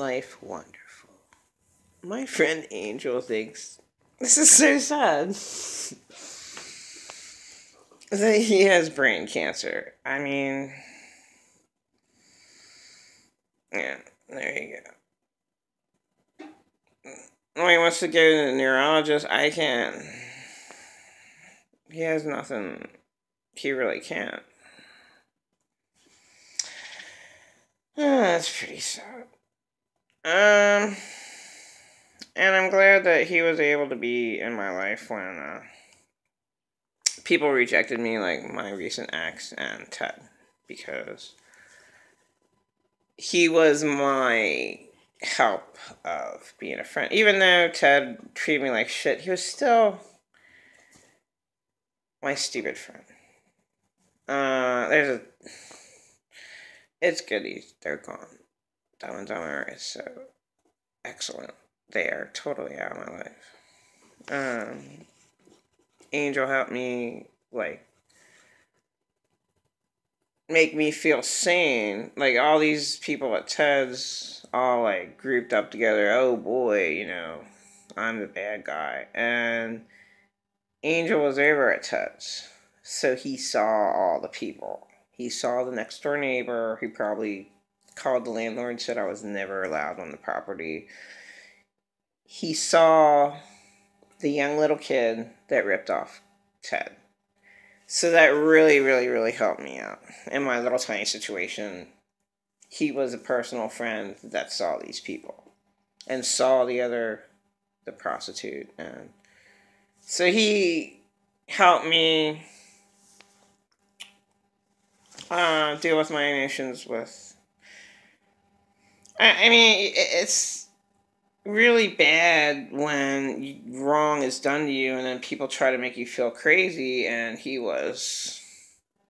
life wonderful. My friend Angel thinks this is so sad that he has brain cancer. I mean, yeah, there you go. Oh, he wants to go to the neurologist. I can't. He has nothing. He really can't. Oh, that's pretty sad. Um, and I'm glad that he was able to be in my life when uh, people rejected me, like my recent ex and Ted, because he was my help of being a friend. Even though Ted treated me like shit, he was still my stupid friend. Uh, there's a. It's good he's they're gone. Dumb and Dumber is so excellent. They are totally out of my life. Um, Angel helped me like make me feel sane. Like all these people at Ted's all like grouped up together. Oh boy, you know, I'm the bad guy. And Angel was over at Ted's. So he saw all the people. He saw the next door neighbor who probably called the landlord and said I was never allowed on the property. He saw the young little kid that ripped off Ted. So that really, really, really helped me out in my little tiny situation. He was a personal friend that saw these people and saw the other, the prostitute. And so he helped me uh, deal with my emotions with. I, I mean, it's really bad when wrong is done to you and then people try to make you feel crazy and he was